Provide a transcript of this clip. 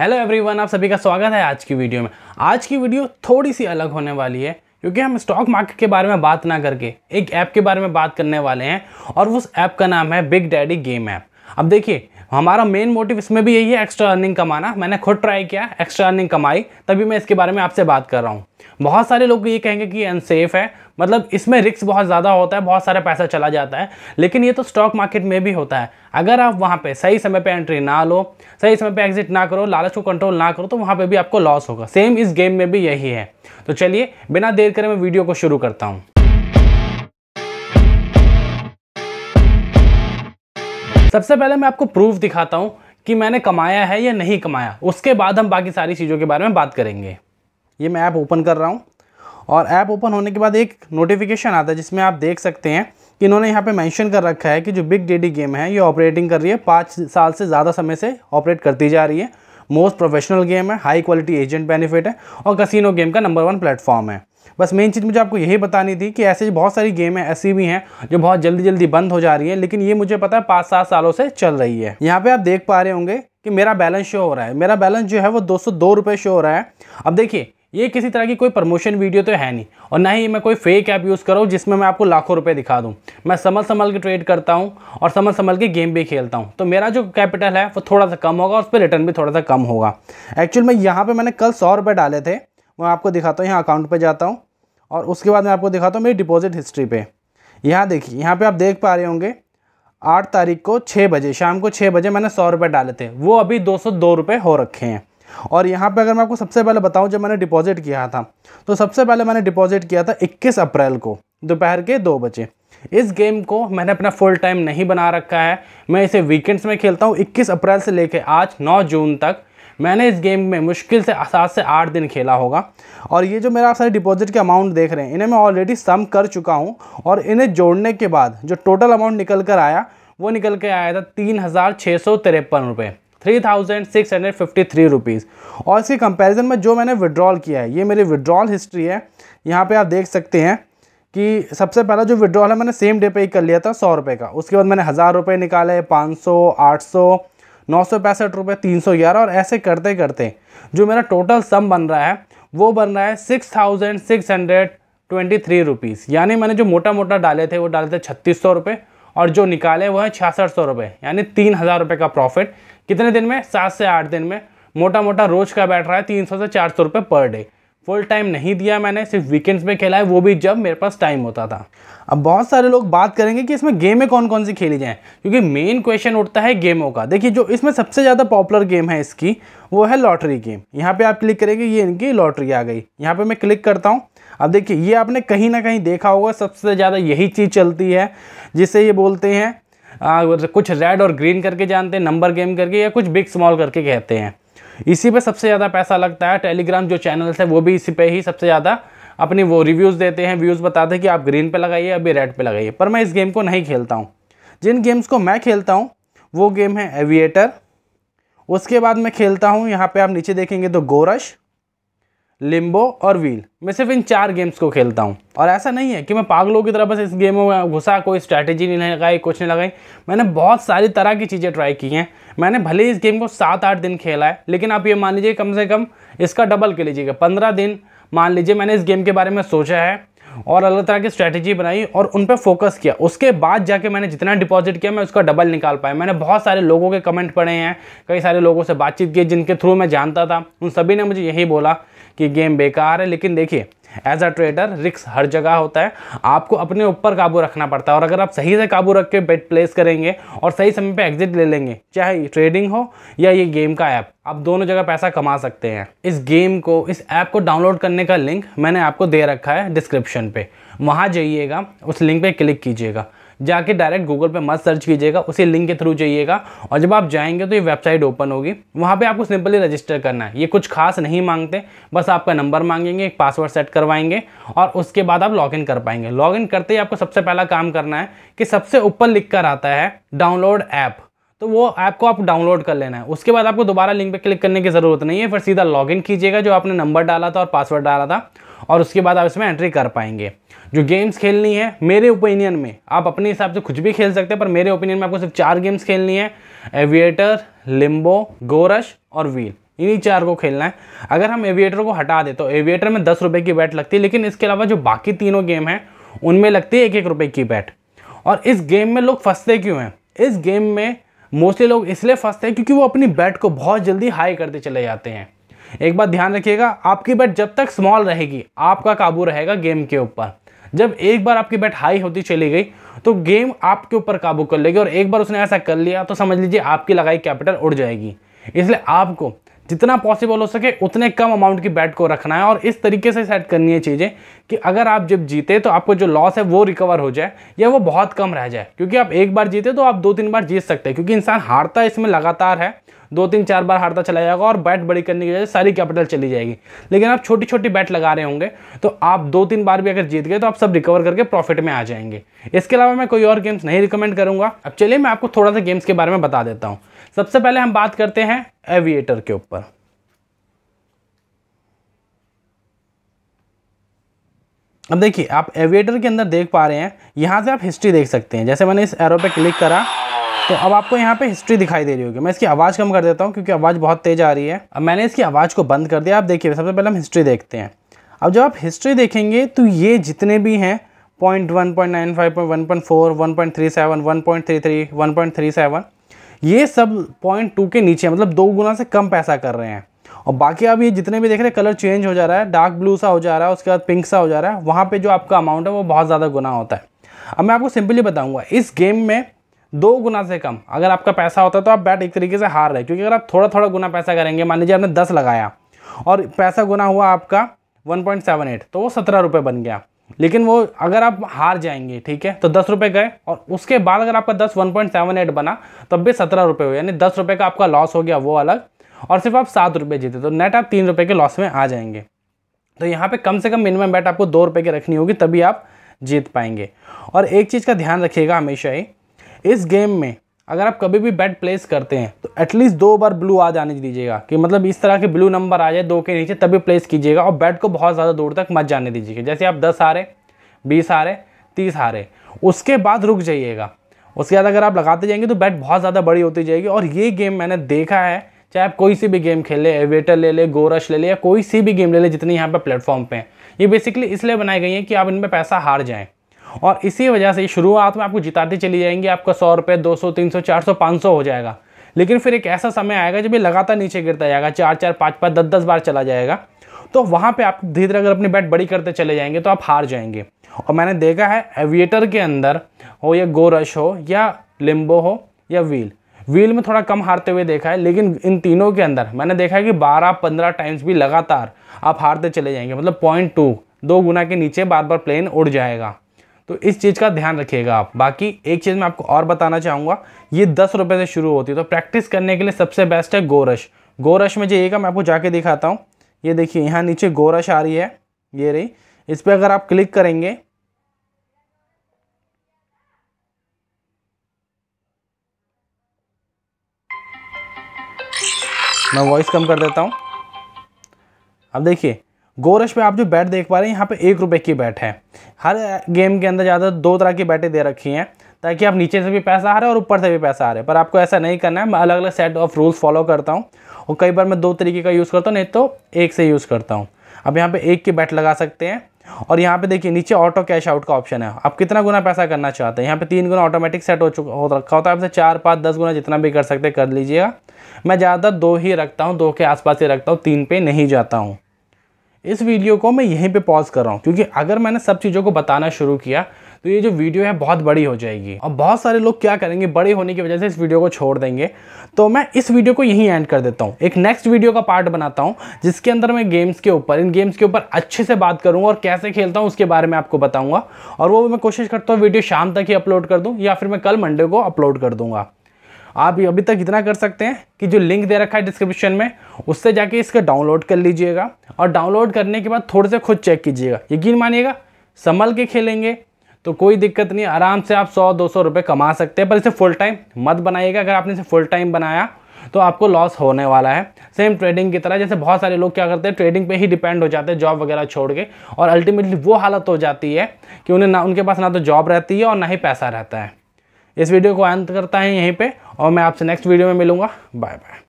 Hello everyone आप सभी का स्वागत है आज की वीडियो में। आज की वीडियो थोड़ी सी अलग होने वाली है, क्योंकि हम स्टॉक मार्केट के बारे में बात ना करके, एक ऐप के बारे में बात करने वाले हैं और उस ऐप का नाम है बिग डैडी गेम ऐप अब देखिए हमारा मेन मोटिव इसमें भी यही है एक्स्ट्रा अर्निंग कमाना। मैंने खुद ट्राई किया एक्स्ट्रा अर्निंग कमाई, तभी मैं इसके बारे में आपसे बात कर रहा हूँ। बहुत सारे लोग ये कहेंगे कि अनसेफ है। मतलब इसमें रिस्क बहुत ज़्यादा होता है, बहुत सारा पैसा चला जाता है। लेकिन ये तो स्टॉक मार्केट में भी होता है। अगर आप वहाँ पे सही समय पे एंट्री ना लो, सही समय पे एग्जिट ना करो, लालच को कंट्रोल ना करो तो वहाँ पे भी आपको लॉस होगा। सेम इस गेम में भी यही है। तो चलिए, बिना देर करे मैं वीडियो को शुरू करता हूँ। सबसे पहले मैं आपको प्रूफ दिखाता हूँ कि मैंने कमाया है या नहीं कमाया। उसके बाद हम बाकी सारी चीज़ों के बारे में बात करेंगे। ये मैं ऐप ओपन कर रहा हूँ और ऐप ओपन होने के बाद एक नोटिफिकेशन आता है, जिसमें आप देख सकते हैं कि इन्होंने यहाँ पे मेंशन कर रखा है कि जो बिग डेडी गेम है, ये ऑपरेटिंग कर रही है। पाँच साल से ज़्यादा समय से ऑपरेट करती जा रही है। मोस्ट प्रोफेशनल गेम है हाई क्वालिटी एजेंट बेनिफिट है और कसिनो गेम का नंबर वन प्लेटफॉर्म है। बस मेन चीज़ मुझे आपको यही बतानी थी कि ऐसे बहुत सारी गेम है, ऐसी भी हैं जो बहुत जल्दी जल्दी बंद हो जा रही है, लेकिन ये मुझे पता है पाँच सात सालों से चल रही है। यहाँ पे आप देख पा रहे होंगे कि मेरा बैलेंस शो हो रहा है। मेरा बैलेंस जो है वो दो सौ शो हो रहा है। अब देखिए, ये किसी तरह की कोई प्रमोशन वीडियो तो है नहीं और ना ही मैं कोई फेक ऐप यूज़ करूँ जिसमें मैं आपको लाखों रुपए दिखा दूँ। मैं समझ संभल के ट्रेड करता हूँ और समझ संभल के गेम भी खेलता हूँ। तो मेरा जो कैपिटल है वो थोड़ा सा कम होगा और उस पर रिटर्न भी थोड़ा सा कम होगा। एक्चुअल में यहाँ पर मैंने कल सौ रुपये डाले थे। मैं आपको दिखाता हूँ, यहाँ अकाउंट पर जाता हूँ और उसके बाद मैं आपको दिखाता हूँ मेरी डिपॉजिट हिस्ट्री पे। यहाँ देखिए, यहाँ पे आप देख पा रहे होंगे, आठ तारीख को छः बजे, शाम को छः बजे मैंने सौ रुपये डाले थे। वो अभी दो सौ दो रुपये हो रखे हैं। और यहाँ पे अगर मैं आपको सबसे पहले बताऊँ, जब मैंने डिपॉजिट किया था तो सबसे पहले मैंने डिपॉजिट किया था 21 अप्रैल को, दोपहर के दो बजे। इस गेम को मैंने अपना फुल टाइम नहीं बना रखा है। मैं इसे वीकेंड्स में खेलता हूँ 21 अप्रैल से लेकर आज 9 जून तक। मैंने इस गेम में मुश्किल से सात से आठ दिन खेला होगा। और ये जो मेरा आप सारे डिपॉजिट के अमाउंट देख रहे हैं, इन्हें मैं ऑलरेडी सम कर चुका हूँ और इन्हें जोड़ने के बाद जो टोटल अमाउंट निकल कर आया, वो निकल के आया था तीन हज़ार छः सौ तिरपन रुपये three thousand six hundred fifty three rupees और इसके कंपैरिजन में जो मैंने विड्रॉल किया है, ये मेरी विड्रॉल हिस्ट्री है। यहाँ पे आप देख सकते हैं कि सबसे पहला जो विड्रॉल है, मैंने सेम डे पे ही कर लिया था सौ रुपये का। उसके बाद मैंने हज़ार रुपये निकाले, पाँच सौ, आठ सौ नौ सौ पैंसठ रुपये तीन सौ ग्यारह और ऐसे करते करते जो मेरा टोटल सम बन रहा है, वो बन रहा है six thousand six hundred twenty three rupees यानी मैंने जो मोटा मोटा डाले थे, वो डाले थे छत्तीस सौ रुपये और जो निकाले वो है छियासठ सौ रुपये यानी तीन हज़ार रुपये का प्रॉफिट कितने दिन में? सात से आठ दिन में. मोटा मोटा रोज का बैठ रहा है तीन सौ से चार सौ रुपये पर डे फुल टाइम नहीं दिया मैंने, सिर्फ़ वीकेंड्स में खेला है, वो भी जब मेरे पास टाइम होता था। अब बहुत सारे लोग बात करेंगे कि इसमें गेमें कौन कौन सी खेली जाएँ, क्योंकि मेन क्वेश्चन उठता है गेमों का। देखिए, जो इसमें सबसे ज़्यादा पॉपुलर गेम है इसकी, वो है लॉटरी गेम यहाँ पे आप क्लिक करेंगे, ये इनकी लॉटरी आ गई। यहाँ पे मैं क्लिक करता हूँ। अब देखिए, ये आपने कहीं ना कहीं देखा होगा, सबसे ज़्यादा यही चीज़ चलती है, जिसे ये बोलते हैं कुछ रेड और ग्रीन करके जानते हैं नंबर गेम करके या कुछ बिग स्मॉल करके कहते हैं। इसी पे सबसे ज़्यादा पैसा लगता है। टेलीग्राम जो चैनल्स है, वो भी इसी पे ही सबसे ज़्यादा अपनी वो रिव्यूज़ देते हैं। व्यूज़ बताते हैं कि आप ग्रीन पे लगाइए, अभी रेड पे लगाइए। पर मैं इस गेम को नहीं खेलता हूँ। जिन गेम्स को मैं खेलता हूँ, वो गेम है एविएटर उसके बाद मैं खेलता हूँ, यहाँ पर आप नीचे देखेंगे तो गोरश लिम्बो और व्हील। मैं सिर्फ़ इन चार गेम्स को खेलता हूँ। और ऐसा नहीं है कि मैं पागलों की तरह बस इस गेमों में घुसा, कोई स्ट्रैटेजी नहीं लगाई, कुछ नहीं लगाई। मैंने बहुत सारी तरह की चीज़ें ट्राई की हैं। मैंने भले ही इस गेम को सात आठ दिन खेला है, लेकिन आप ये मान लीजिए कम से कम इसका डबल के लीजिएगा। पंद्रह दिन, मान लीजिए मैंने इस गेम के बारे में सोचा है और अलग तरह की स्ट्रैटेजी बनाई और उन पर फोकस किया। उसके बाद जाके मैंने जितना डिपॉजिट किया, मैं उसका डबल निकाल पाया। मैंने बहुत सारे लोगों के कमेंट पढ़े हैं, कई सारे लोगों से बातचीत की, जिनके थ्रू मैं जानता था। उन सभी ने मुझे यही बोला कि गेम बेकार है, लेकिन देखिए एज अ ट्रेडर रिक्स हर जगह होता है। आपको अपने ऊपर काबू रखना पड़ता है, और अगर आप सही से काबू रख के बेट प्लेस करेंगे और सही समय पे एग्जिट ले लेंगे, चाहे ट्रेडिंग हो या ये गेम का ऐप आप दोनों जगह पैसा कमा सकते हैं। इस गेम को, इस ऐप को डाउनलोड करने का लिंक मैंने आपको दे रखा है डिस्क्रिप्शन पे। वहाँ जाइएगा, उस लिंक पे क्लिक कीजिएगा। जाके डायरेक्ट गूगल पे मत सर्च कीजिएगा, उसी लिंक के थ्रू जाइएगा। और जब आप जाएँगे तो ये वेबसाइट ओपन होगी। वहाँ पे आपको सिंपली रजिस्टर करना है। ये कुछ खास नहीं मांगते, बस आपका नंबर मांगेंगे, एक पासवर्ड सेट करवाएँगे और उसके बाद आप लॉगिन कर पाएँगे। लॉगिन करते ही आपको सबसे पहला काम करना है कि सबसे ऊपर लिख कर आता है डाउनलोड ऐप तो वो ऐप को आप डाउनलोड कर लेना है। उसके बाद आपको दोबारा लिंक पे क्लिक करने की ज़रूरत नहीं है, फिर सीधा लॉगिन कीजिएगा जो आपने नंबर डाला था और पासवर्ड डाला था और उसके बाद आप इसमें एंट्री कर पाएँगे। जो गेम्स खेलनी है, मेरे ओपिनियन में, आप अपने हिसाब से कुछ भी खेल सकते हैं, पर मेरे ओपिनियन में आपको सिर्फ़ चार गेम्स खेलनी है एविएटर लिम्बो गोरश और व्हील इन्हीं चार को खेलना है। अगर हम एविएटर को हटा दें तो एविएटर में दस रुपये की बैट लगती है, लेकिन इसके अलावा जो बाकी तीनों गेम हैं, उनमें लगती है एक एक रुपये की बैट और इस गेम में लोग फंसते क्यों हैं? इस गेम में मोस्टली लोग इसलिए फंसते हैं क्योंकि वो अपनी बैट को बहुत जल्दी हाई करते चले जाते हैं। एक बात ध्यान रखिएगा, आपकी बैट जब तक स्मॉल रहेगी, आपका काबू रहेगा गेम के ऊपर। जब एक बार आपकी बैट हाई होती चली गई तो गेम आपके ऊपर काबू कर लेगी और एक बार उसने ऐसा कर लिया तो समझ लीजिए आपकी लगाई कैपिटल उड़ जाएगी। इसलिए आपको जितना पॉसिबल हो सके, उतने कम अमाउंट की बैट को रखना है और इस तरीके से सेट करनी है चीज़ें कि अगर आप जब जीते तो आपको जो लॉस है, वो रिकवर हो जाए या वो बहुत कम रह जाए। क्योंकि आप एक बार जीते तो आप दो तीन बार जीत सकते हैं, क्योंकि इंसान हारता इसमें लगातार है। दो तीन चार बार हारता चला जाएगा और बैट बड़ी करने की वजह से सारी कैपिटल चली जाएगी। लेकिन आप छोटी छोटी बैट लगा रहे होंगे तो आप दो तीन बार भी अगर जीत गए तो आप सब रिकवर करके प्रॉफिट में आ जाएँगे। इसके अलावा मैं कोई और गेम्स नहीं रिकमेंड करूँगा। अब चलिए मैं आपको थोड़ा सा गेम्स के बारे में बता देता हूँ। सबसे पहले हम बात करते हैं एविएटर के ऊपर। अब देखिए, आप एविएटर के अंदर देख पा रहे हैं, यहाँ से आप हिस्ट्री देख सकते हैं। जैसे मैंने इस एरो पे क्लिक करा तो अब आपको यहाँ पे हिस्ट्री दिखाई दे रही होगी। मैं इसकी आवाज़ कम कर देता हूँ क्योंकि आवाज़ बहुत तेज़ आ रही है। अब मैंने इसकी आवाज़ को बंद कर दिया। आप देखिए, सबसे पहले हम हिस्ट्री देखते हैं। अब जब आप हिस्ट्री देखेंगे तो ये जितने भी हैं point one point nine five point one point four one point three seven one point three three one point three seven ये सब पॉइंट टू के नीचे मतलब दो गुना से कम पैसा कर रहे हैं। और बाकी आप ये जितने भी देख रहे हैं कलर चेंज हो जा रहा है डार्क ब्लू सा हो जा रहा है, उसके बाद पिंक सा हो जा रहा है, वहाँ पे जो आपका अमाउंट है, वो बहुत ज़्यादा गुना होता है। अब मैं आपको सिंपली बताऊँगा, इस गेम में दो गुना से कम। अगर आपका पैसा होता है तो आप बैट एक तरीके से हार रहे क्योंकि अगर आप थोड़ा थोड़ा गुना पैसा करेंगे, मान लीजिए आपने दस लगाया और पैसा गुना हुआ आपका 1.78 तो वो सत्रह रुपये बन गया। लेकिन वो अगर आप हार जाएँगे, ठीक है तो दस रुपये गए और उसके बाद अगर आपका दस 1.78 बना, तब भी सत्रह रुपये हुए, यानी दस रुपये का आपका लॉस हो गया, वो अलग, और सिर्फ़ आप सात रुपये जीते तो नेट आप तीन रुपये के लॉस में आ जाएँगे। तो यहाँ पे कम से कम मिनिमम बैट आपको दो रुपये की रखनी होगी, तभी आप जीत पाएँगे। और एक चीज़ का ध्यान रखिएगा हमेशा ही इस गेम में अगर आप कभी भी बैट प्लेस करते हैं तो एटलीस्ट दो बार ब्लू आ जाने दीजिएगा। कि मतलब इस तरह के ब्लू नंबर आ जाए दो के नीचे, तभी प्लेस कीजिएगा और बैट को बहुत ज़्यादा दूर तक मत जाने दीजिएगा। जैसे आप दस हारे बीस हारे तीस हारे उसके बाद रुक जाइएगा। उसके बाद अगर आप लगाते जाएँगे तो बैट बहुत ज़्यादा बड़ी होती जाएगी। और ये गेम मैंने देखा है, चाहे आप कोई सी भी गेम खेल एवेटर ले ले गोरश ले ले, या कोई सी भी गेम ले ले, जितनी यहाँ पर प्लेटफॉर्म पे हैं। ये बेसिकली इसलिए बनाई गई है कि आप इनमें पैसा हार जाएँ। और इसी वजह से शुरुआत में आपको जिताती चली जाएँगी, आपका सौ रुपये दो सौ, तीन सौ, चार सौ, पाँच सौ हो जाएगा। लेकिन फिर एक ऐसा समय आएगा जब ये लगातार नीचे गिरता जाएगा, चार चार, पाँच पाँच, दस दस बार चला जाएगा। तो वहाँ पे आप धीरे धीरे अगर अपनी बैट बड़ी करते चले जाएँगे तो आप हार जाएँगे। और मैंने देखा है, एविएटर के अंदर हो या गोरश हो या लिम्बो हो या व्हील। व्हील में थोड़ा कम हारते हुए देखा है, लेकिन इन तीनों के अंदर मैंने देखा है कि 12-15 टाइम्स भी लगातार आप हारते चले जाएँगे। मतलब पॉइंट टू दो गुना के नीचे बार बार प्लेन उड़ जाएगा। तो इस चीज़ का ध्यान रखिएगा आप। बाकी एक चीज़ मैं आपको और बताना चाहूँगा, ये दस रुपये से शुरू होती है तो प्रैक्टिस करने के लिए सबसे बेस्ट है गोरश। गोरश में जो जाइएगा मैं आपको जाके दिखाता हूँ। ये देखिए, यहाँ नीचे गोरश आ रही है, ये रही। इस पर अगर आप क्लिक करेंगे, मैं वॉइस कम कर देता हूँ। अब देखिए गोरश पे आप जो बैट देख पा रहे हैं, यहाँ पे एक रुपए की बैट है। हर गेम के अंदर ज़्यादा दो तरह की बैटें दे रखी हैं, ताकि आप नीचे से भी पैसा आ रहे हैं और ऊपर से भी पैसा आ रहा है। पर आपको ऐसा नहीं करना है, मैं अलग अलग सेट ऑफ़ रूल्स फॉलो करता हूँ और कई बार मैं दो तरीके का यूज़ करता हूँ, नहीं तो एक से यूज़ करता हूँ। अब यहाँ पे एक की बैट लगा सकते हैं और यहाँ पे देखिए नीचे ऑटो कैश आउट का ऑप्शन है। आप कितना गुना पैसा करना चाहते हैं? यहाँ पे तीन गुना ऑटोमेटिक सेट हो चुका, हो रखा होता है। आपसे चार, पाँच, दस गुना जितना भी कर सकते कर लीजिएगा। मैं ज़्यादातर दो ही रखता हूँ, दो के आसपास ही रखता हूँ, तीन पे नहीं जाता हूँ। इस वीडियो को मैं यहीं पे पॉज कर रहा हूँ, क्योंकि अगर मैंने सब चीज़ों को बताना शुरू किया तो ये जो वीडियो है बहुत बड़ी हो जाएगी। और बहुत सारे लोग क्या करेंगे, बड़े होने की वजह से इस वीडियो को छोड़ देंगे। तो मैं इस वीडियो को यहीं एंड कर देता हूँ। एक नेक्स्ट वीडियो का पार्ट बनाता हूँ, जिसके अंदर मैं गेम्स के ऊपर, इन गेम्स के ऊपर अच्छे से बात करूँगा और कैसे खेलता हूँ, उसके बारे में आपको बताऊँगा। और वो मैं कोशिश करता हूँ वीडियो शाम तक ही अपलोड कर दूँ, या फिर मैं कल मंडे को अपलोड कर दूँगा। आप अभी तक इतना कर सकते हैं कि जो लिंक दे रखा है डिस्क्रिप्शन में, उससे जाके इसका डाउनलोड कर लीजिएगा और डाउनलोड करने के बाद थोड़े से खुद चेक कीजिएगा। यकीन मानिएगा, संभल के खेलेंगे तो कोई दिक्कत नहीं, आराम से आप 100-200 रुपए कमा सकते हैं, पर इसे फुल टाइम मत बनाइएगा। अगर आपने इसे फुल टाइम बनाया तो आपको लॉस होने वाला है। सेम ट्रेडिंग की तरह, जैसे बहुत सारे लोग क्या करते हैं ट्रेडिंग पे ही डिपेंड हो जाते हैं जॉब वगैरह छोड़ के, और अल्टीमेटली वो हालत हो जाती है कि उन्हें ना, उनके पास ना तो जॉब रहती है और ना ही पैसा रहता है। इस वीडियो को अंत करता है यहीं पे, और मैं आपसे नेक्स्ट वीडियो में मिलूँगा। Bye bye